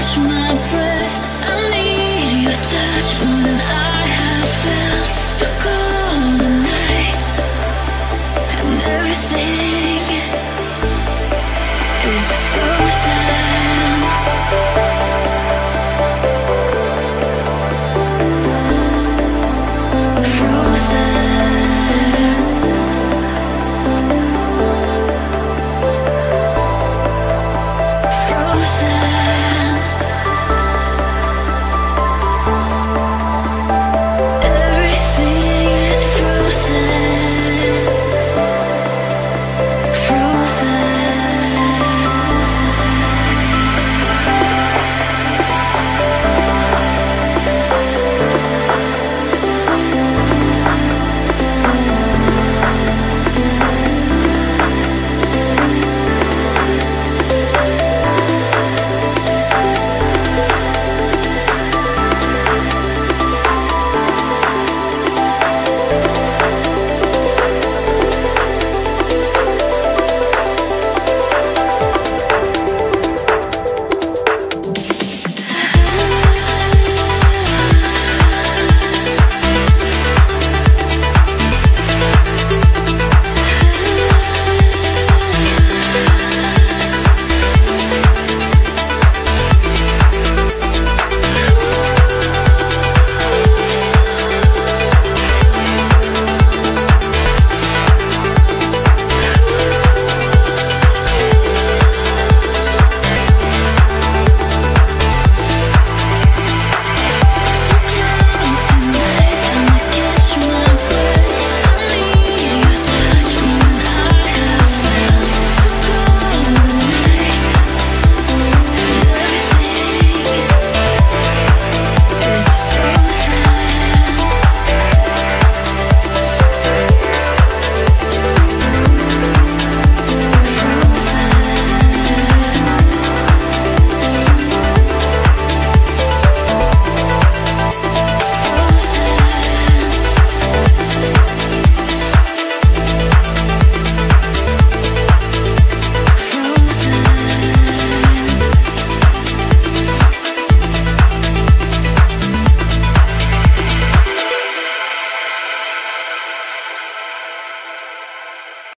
Touch my breath. I need your touch more than I have felt. So cold.